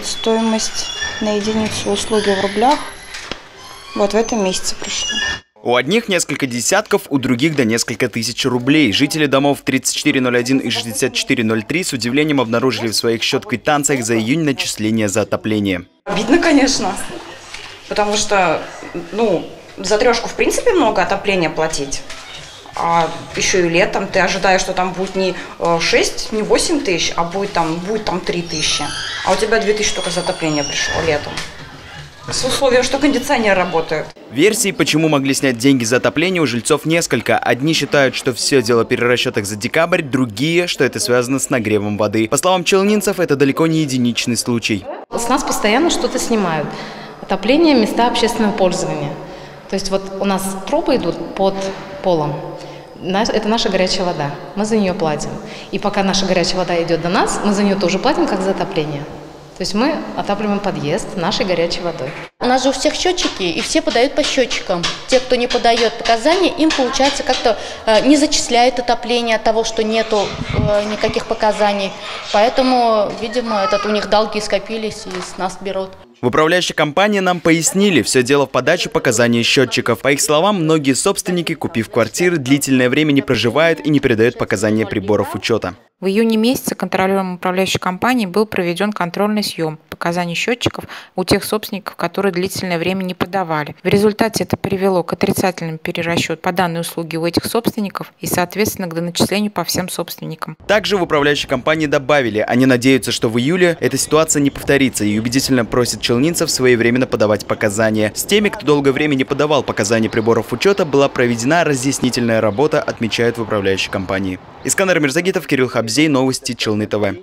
Вот стоимость на единицу услуги в рублях вот в этом месяце пришло. У одних несколько десятков, у других до несколько тысяч рублей. Жители домов 3401 и 6403 с удивлением обнаружили в своих счет-квитанциях за июнь начисления за отопление. Видно, конечно. Потому что, ну, за трешку в принципе много отопления платить. А еще и летом ты ожидаешь, что там будет не 6, не 8 тысяч, а будет там, будет там 3 тысячи. А у тебя 2 тысячи только за отопление пришло летом. С условием, что кондиционер работает. Версий, почему могли снять деньги за отопление, у жильцов несколько. Одни считают, что все дело в перерасчетах за декабрь, другие, что это связано с нагревом воды. По словам челнинцев, это далеко не единичный случай. С нас постоянно что-то снимают. Отопление, места общественного пользования. То есть вот у нас трубы идут под полом. Это наша горячая вода. Мы за нее платим. И пока наша горячая вода идет до нас, мы за нее тоже платим, как за отопление. То есть мы отапливаем подъезд нашей горячей водой. У нас же у всех счетчики, и все подают по счетчикам. Те, кто не подает показания, им, получается, как-то э, не зачисляют отопление от того, что нету э, никаких показаний. Поэтому, видимо, этот у них долги скопились и с нас берут. В управляющей компании нам пояснили, все дело в подаче показаний счетчиков. По их словам, многие собственники, купив квартиры, длительное время не проживают и не передают показания приборов учета. В июне месяце контролером управляющей компании был проведен контрольный съем показаний счетчиков у тех собственников, которые длительное время не подавали. В результате это привело к отрицательному перерасчету по данной услуге у этих собственников и, соответственно, к доначислению по всем собственникам. Также в управляющей компании добавили, они надеются, что в июле эта ситуация не повторится и убедительно просят челнинцев своевременно подавать показания. С теми, кто долгое время не подавал показания приборов учета, была проведена разъяснительная работа, отмечают в управляющей компании. Искандер Мирзагитов, Кирилл Хабзей, Новости Челны ТВ.